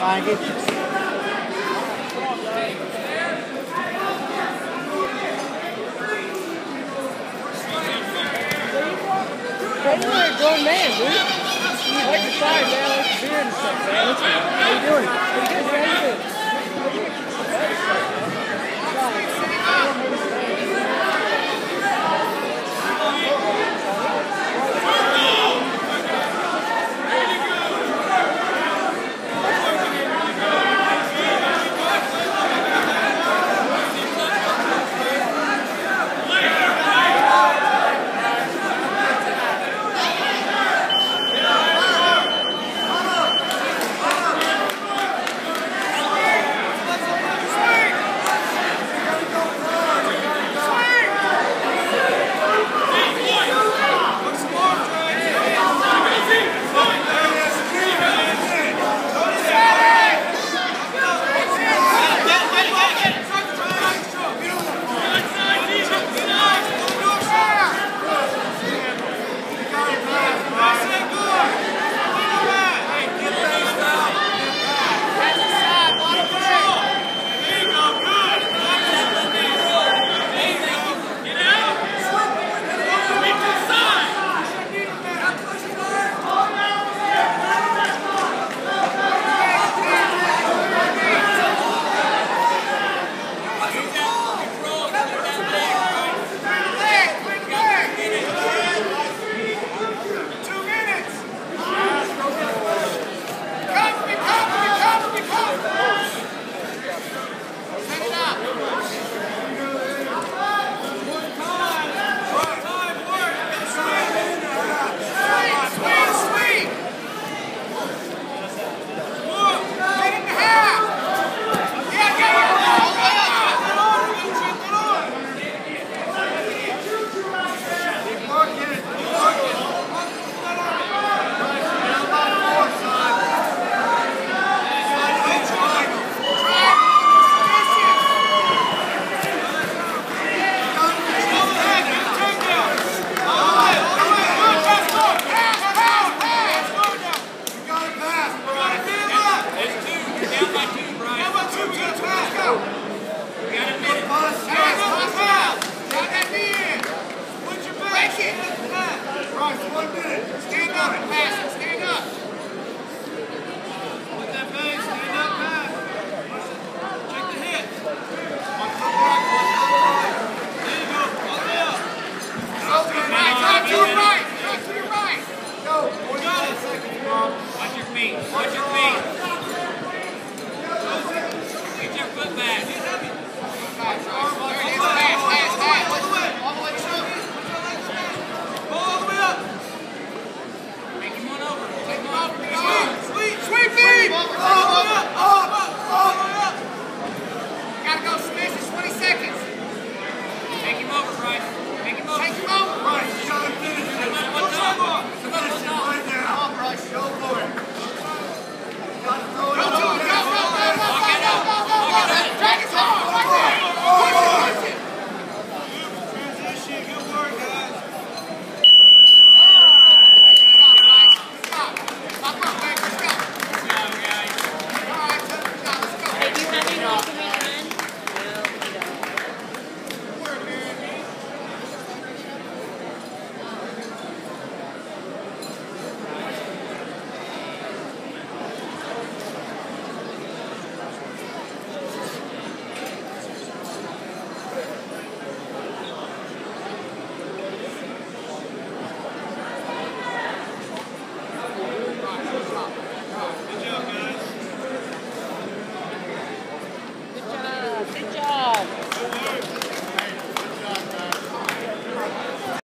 Thank You're a grown man, dude. You like to fight, man. I like your beard and stuff, man. How you doing? Pretty good. How you doing?